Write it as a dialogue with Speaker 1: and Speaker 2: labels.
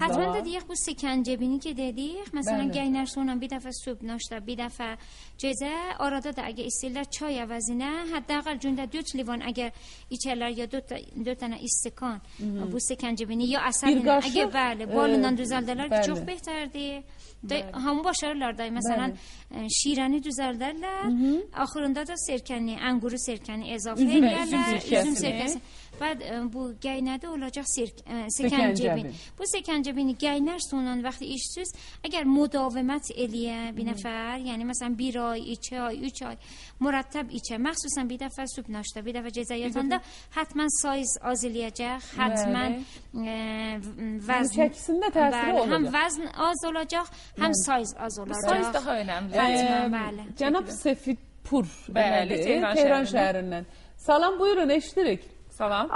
Speaker 1: حتما دادی یک
Speaker 2: بود
Speaker 1: سکنجه بینی که دادی؟ مثلا گه نرسونم بی دفعه صبح ناشته بی دفعه جزه. آرادا ده اگه استیلر چای عوضی نه. حتی اقل جونده دوت لیوان اگر ایچلر یا
Speaker 2: دو,
Speaker 1: تا
Speaker 2: دو
Speaker 1: تنه استکان
Speaker 2: بو
Speaker 1: سکنجه بینی
Speaker 2: یا
Speaker 1: اصلا اگه بله بالونان دوزال دلار که چوخ بهتر دی. همون باشه رو مثلا شیرانی دوزل
Speaker 2: دلار
Speaker 1: آخرونده
Speaker 2: دا
Speaker 1: سرکنی
Speaker 2: انگورو
Speaker 1: سرکنی اضافه e, bu gəynədə olacaq sirk,
Speaker 2: Sekəncəbin.
Speaker 1: sekəncəbin. Bu sekəncəbini gəynər sonra vaxtı içsiz, əgər müdavimət eləyə bir nəfər, yəni məsələn 1 ay, 2 ay, 3 ay mürəttəb içə, məxsusən bir dəfə sübh naşda, bir dəfə gecə yatanda həttəmən sayz az eləyəcək, həttəmən vəzn
Speaker 2: çəkisində təsiri
Speaker 1: Bəli, Həm
Speaker 2: olacaq.
Speaker 1: vəzn az olacaq, həm sayz az olacaq.
Speaker 3: Sayız daha önemli.
Speaker 1: Həttəmən, bəli.
Speaker 2: Cənab Sefidpur
Speaker 3: Bəli,
Speaker 2: deməli,
Speaker 3: Tehran şəhərindən.
Speaker 2: Salam buyurun eşidirik.
Speaker 3: 好了。